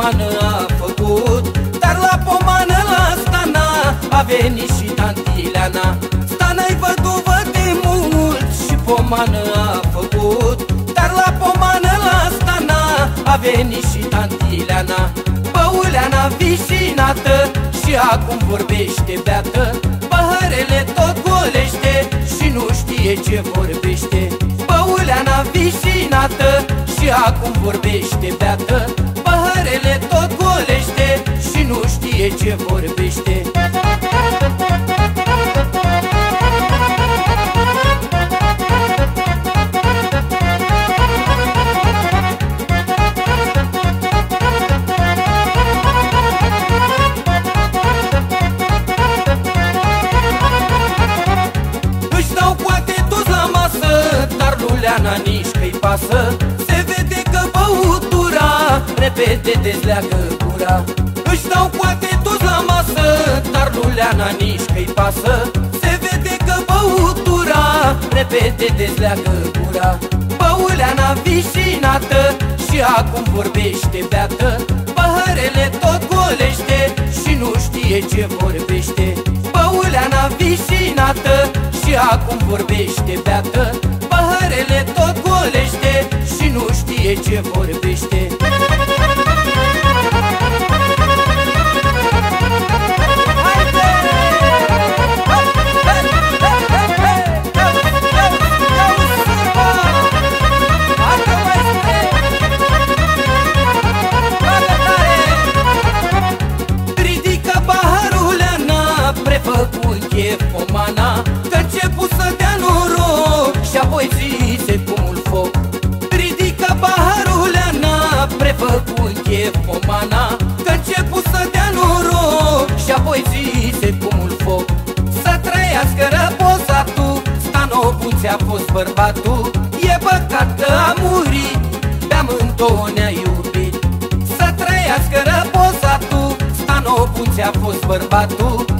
pomană a făcut Dar la pomană la Stana a venit și tantileana. Stana-i văduvă de mult și pomană a făcut Dar la pomană la Stana a venit și tantileana. Băuleana vișinată și acum vorbește beată. Paharele tot golește și nu știe ce vorbește. Băuleana vișinată și acum vorbește beată Dar luleana nici că-i pasă. Repede dezleagă gura. Își dau poate toți la masă Dar luleana nici că-i pasă. Se vede că băutura Repede dezleagă gura. Băuleana vișinată Și acum vorbește beată. Paharele tot golește Și nu știe ce vorbește. Băuleana vișinată Și acum vorbește beată. Paharele tot golește Și nu știe ce vorbește Leana Prefăcut chef pomana Că început să dea noroc. Și apoi zise cum foc Să trăiască răposatul. Stanobu ți-a fost bărbatul E păcat că a murit. Pe amândouă ne-a iubit Să trăiască răposatul. Stanobu ți-a fost bărbatul